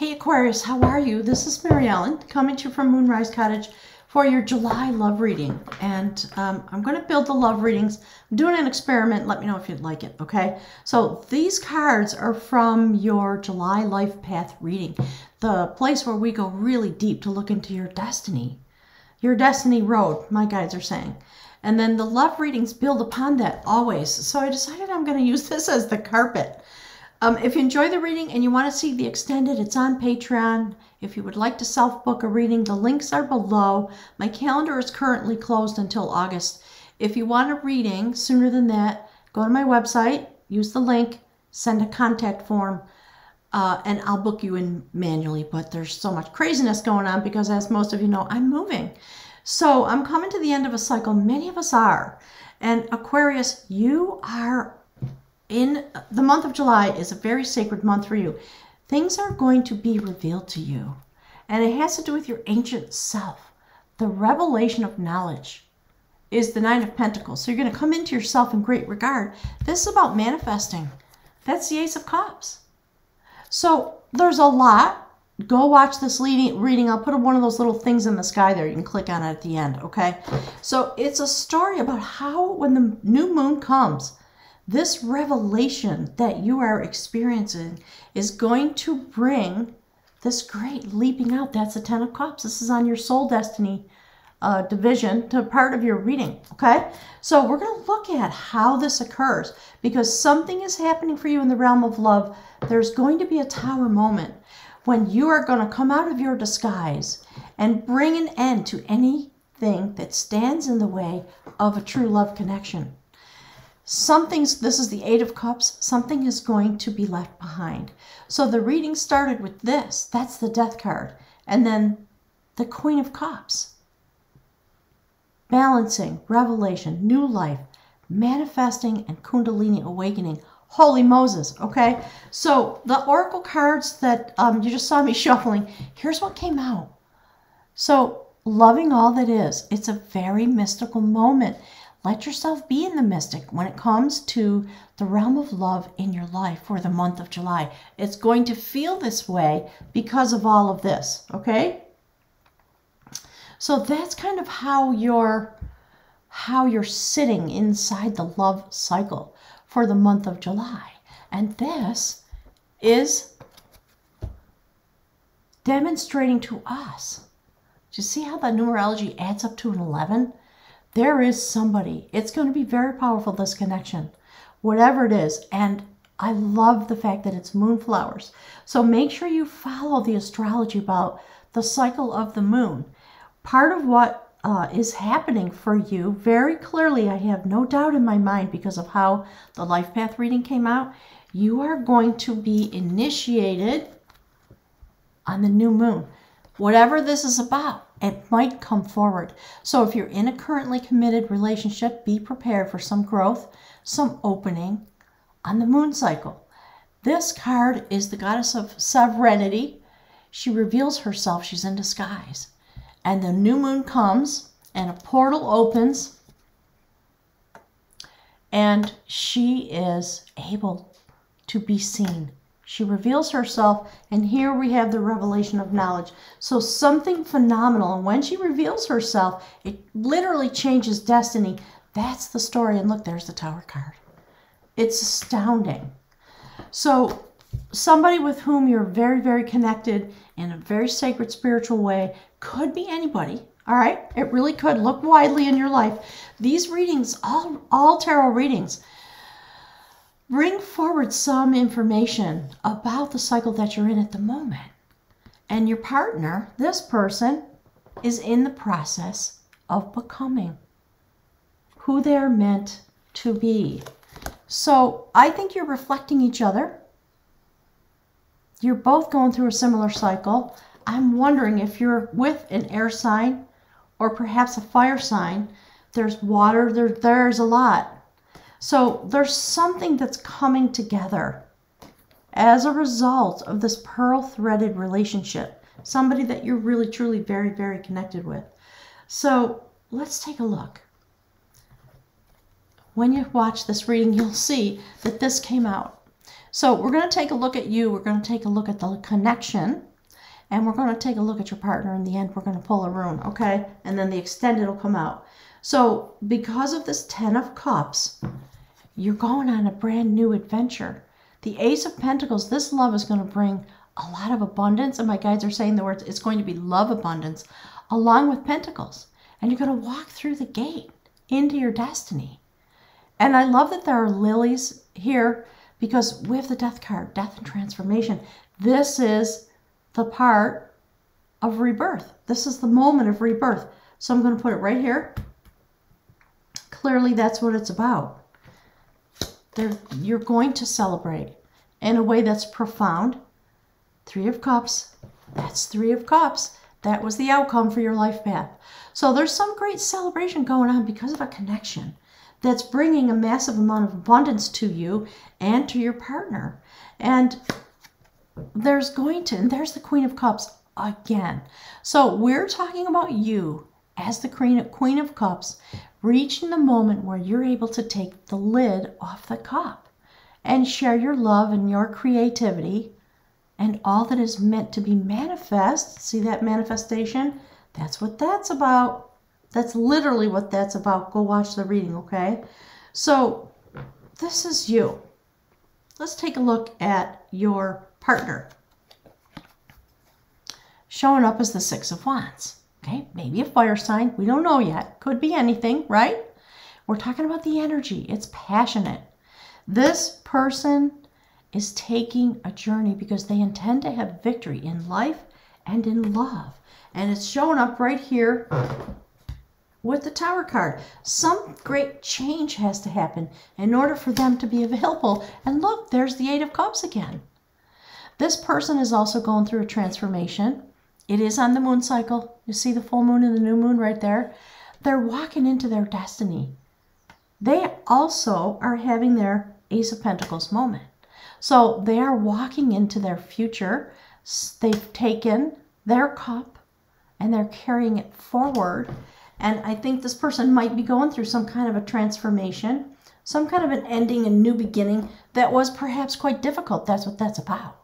Hey Aquarius, how are you? This is Mary Ellen coming to you from Moonrise Cottage for your July love reading. And um, I'm going to build the love readings. I'm doing an experiment. Let me know if you'd like it, okay? So these cards are from your July life path reading, the place where we go really deep to look into your destiny, your destiny road, my guides are saying. And then the love readings build upon that always. So I decided I'm going to use this as the carpet. Um, if you enjoy the reading and you want to see the extended, it's on Patreon. If you would like to self book a reading, the links are below. My calendar is currently closed until August. If you want a reading sooner than that, go to my website, use the link, send a contact form, uh, and I'll book you in manually. But there's so much craziness going on because, as most of you know, I'm moving. So I'm coming to the end of a cycle. Many of us are. And Aquarius, you are in the month of July is a very sacred month for you. Things are going to be revealed to you, and it has to do with your ancient self. The revelation of knowledge is the Nine of Pentacles. So you're going to come into yourself in great regard. This is about manifesting. That's the Ace of Cups. So there's a lot. Go watch this reading. I'll put one of those little things in the sky there. You can click on it at the end, okay? So it's a story about how when the new moon comes, this revelation that you are experiencing is going to bring this great leaping out. That's the Ten of Cups. This is on your soul destiny uh, division to part of your reading. Okay, so we're going to look at how this occurs because something is happening for you in the realm of love. There's going to be a tower moment when you are going to come out of your disguise and bring an end to anything that stands in the way of a true love connection something's this is the eight of cups. Something is going to be left behind. So the reading started with this. That's the death card. And then the queen of cups. Balancing revelation new life manifesting and kundalini awakening. Holy moses okay? So the oracle cards that um, you just saw me shuffling here's what came out. So loving all that is it's a very mystical moment let yourself be in the mystic when it comes to the realm of love in your life for the month of July. It's going to feel this way because of all of this, okay? So that's kind of how you're how you're sitting inside the love cycle for the month of July. And this is demonstrating to us. Do you see how the numerology adds up to an 11? There is somebody. It's going to be very powerful, this connection, whatever it is. And I love the fact that it's moonflowers. So make sure you follow the astrology about the cycle of the moon. Part of what uh, is happening for you very clearly, I have no doubt in my mind because of how the life path reading came out, you are going to be initiated on the new moon. Whatever this is about, it might come forward. So if you're in a currently committed relationship, be prepared for some growth, some opening on the moon cycle. This card is the goddess of sovereignty. She reveals herself, she's in disguise. And the new moon comes and a portal opens and she is able to be seen she reveals herself, and here we have the revelation of knowledge. So, something phenomenal. And when she reveals herself, it literally changes destiny. That's the story. And look, there's the Tower card. It's astounding. So, somebody with whom you're very, very connected in a very sacred spiritual way could be anybody. All right, it really could. Look widely in your life. These readings, all all tarot readings, bring forward some information about the cycle that you're in at the moment. And your partner, this person, is in the process of becoming who they're meant to be. So I think you're reflecting each other. You're both going through a similar cycle. I'm wondering if you're with an air sign or perhaps a fire sign. There's water, there, there's a lot. So there's something that's coming together as a result of this pearl threaded relationship. Somebody that you're really, truly, very, very connected with. So let's take a look. When you watch this reading, you'll see that this came out. So we're going to take a look at you. We're going to take a look at the connection and we're going to take a look at your partner. In the end, we're going to pull a rune, okay? And then the extended will come out. So because of this Ten of Cups, you're going on a brand new adventure. The Ace of Pentacles, this love is going to bring a lot of abundance. And my guides are saying the words, it's going to be love abundance along with Pentacles. And you're going to walk through the gate into your destiny. And I love that there are lilies here because have the death card, death and transformation. This is the part of rebirth. This is the moment of rebirth. So I'm going to put it right here. Clearly, that's what it's about. They're, you're going to celebrate in a way that's profound. Three of Cups. That's Three of Cups. That was the outcome for your life path. So there's some great celebration going on because of a connection that's bringing a massive amount of abundance to you and to your partner. And there's going to, and there's the Queen of Cups again. So we're talking about you as the Queen, Queen of Cups reaching the moment where you're able to take the lid off the cup and share your love and your creativity and all that is meant to be manifest. See that manifestation? That's what that's about. That's literally what that's about. Go watch the reading, okay? So, this is you. Let's take a look at your partner. Showing up as the Six of Wands. Okay, maybe a fire sign. We don't know yet. Could be anything, right? We're talking about the energy. It's passionate. This person is taking a journey because they intend to have victory in life and in love. And it's showing up right here with the Tower card. Some great change has to happen in order for them to be available. And look, there's the Eight of Cups again. This person is also going through a transformation. It is on the moon cycle. You see the full moon and the new moon right there? They're walking into their destiny. They also are having their Ace of Pentacles moment. So they are walking into their future. They've taken their cup and they're carrying it forward. And I think this person might be going through some kind of a transformation, some kind of an ending, a new beginning that was perhaps quite difficult. That's what that's about.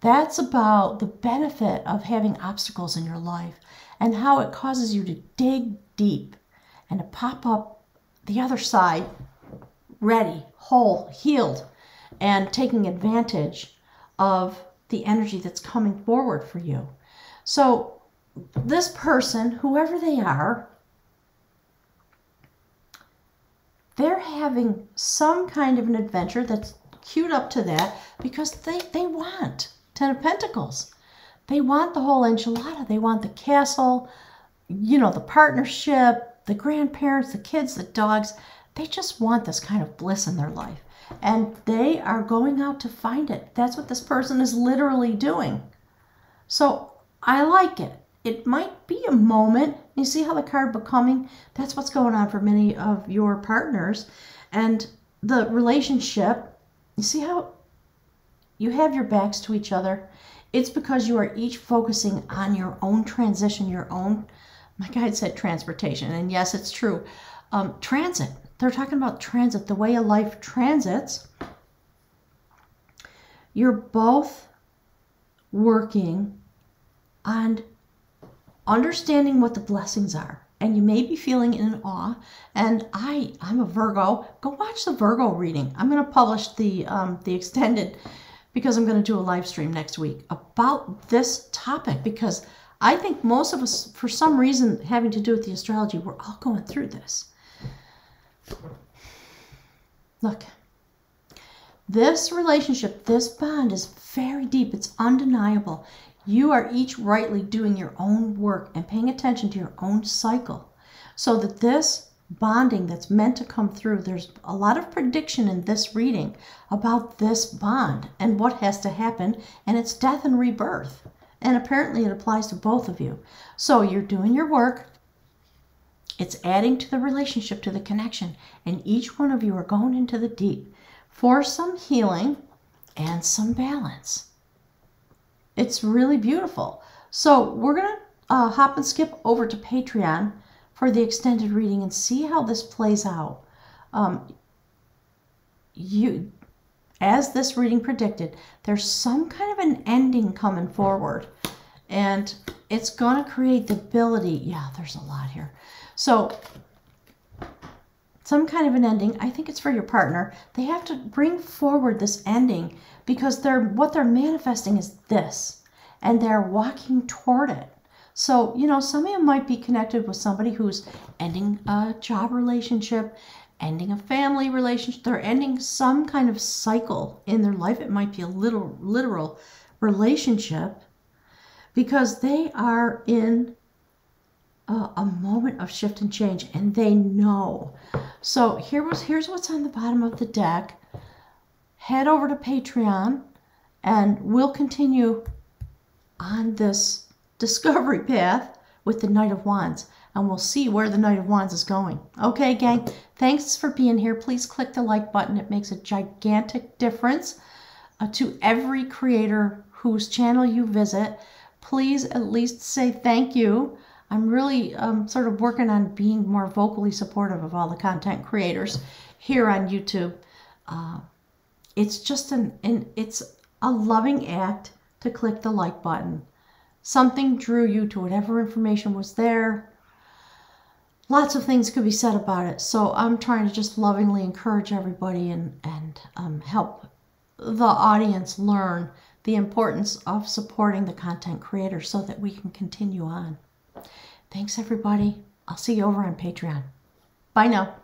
That's about the benefit of having obstacles in your life and how it causes you to dig deep and to pop up the other side ready, whole, healed, and taking advantage of the energy that's coming forward for you. So, this person, whoever they are, they're having some kind of an adventure that's queued up to that because they, they want Ten of Pentacles. They want the whole enchilada. They want the castle, you know, the partnership, the grandparents, the kids, the dogs. They just want this kind of bliss in their life. And they are going out to find it. That's what this person is literally doing. So I like it. It might be a moment. You see how the card becoming? That's what's going on for many of your partners. And the relationship, you see how you have your backs to each other, it's because you are each focusing on your own transition, your own, my guide said transportation, and yes, it's true. Um, transit. They're talking about transit, the way a life transits. You're both working on understanding what the blessings are and you may be feeling in awe and i i'm a virgo go watch the virgo reading i'm going to publish the um, the extended because I'm going to do a live stream next week about this topic because I think most of us, for some reason having to do with the astrology, we're all going through this. Look, this relationship, this bond is very deep. It's undeniable. You are each rightly doing your own work and paying attention to your own cycle so that this bonding that's meant to come through. There's a lot of prediction in this reading about this bond and what has to happen, and it's death and rebirth. And apparently it applies to both of you. So you're doing your work, it's adding to the relationship, to the connection, and each one of you are going into the deep for some healing and some balance. It's really beautiful. So we're going to uh, hop and skip over to Patreon for the extended reading and see how this plays out. Um, you, as this reading predicted, there's some kind of an ending coming forward. And it's going to create the ability. Yeah, there's a lot here. So some kind of an ending. I think it's for your partner. They have to bring forward this ending because they're what they're manifesting is this and they're walking toward it. So, you know, some of you might be connected with somebody who's ending a job relationship, ending a family relationship. They're ending some kind of cycle in their life. It might be a little literal relationship because they are in a, a moment of shift and change and they know. So here was here's what's on the bottom of the deck. Head over to Patreon and we'll continue on this discovery path with the Knight of Wands and we'll see where the Knight of Wands is going. Okay, gang, thanks for being here. Please click the like button. It makes a gigantic difference uh, to every creator whose channel you visit. Please at least say thank you. I'm really um, sort of working on being more vocally supportive of all the content creators here on YouTube. Uh, it's just an, an it's a loving act to click the like button. Something drew you to whatever information was there. Lots of things could be said about it. So I'm trying to just lovingly encourage everybody and, and um, help the audience learn the importance of supporting the content creator so that we can continue on. Thanks, everybody. I'll see you over on Patreon. Bye now.